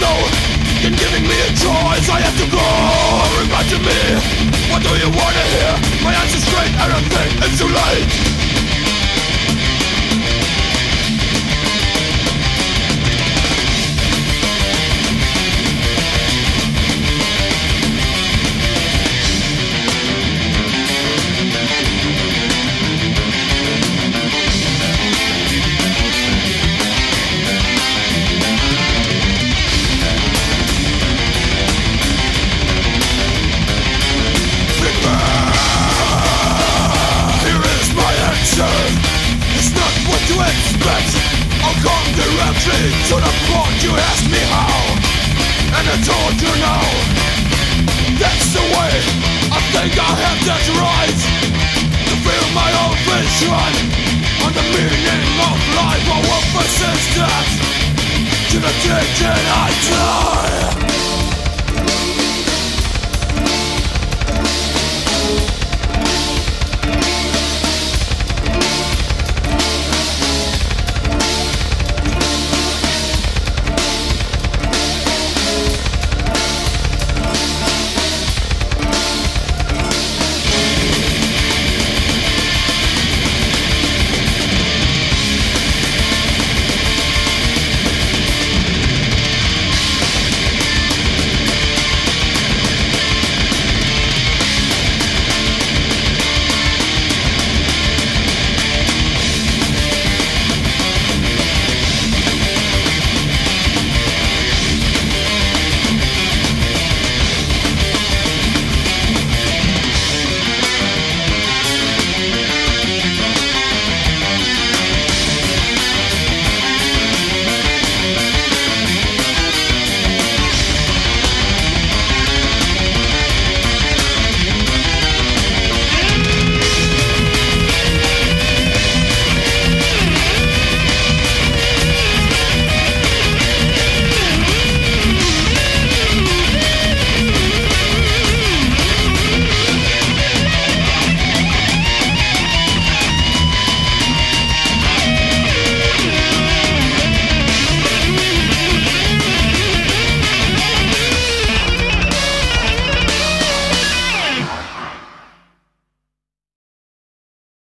know In giving me a choice. I have to go. Remind to me. What do you wanna hear? My answer's straight and I think it's too late to the point you asked me how. And I told you now. That's the way I think I have that right. To feel my own vision On the meaning of life. I will persist that To the day that I die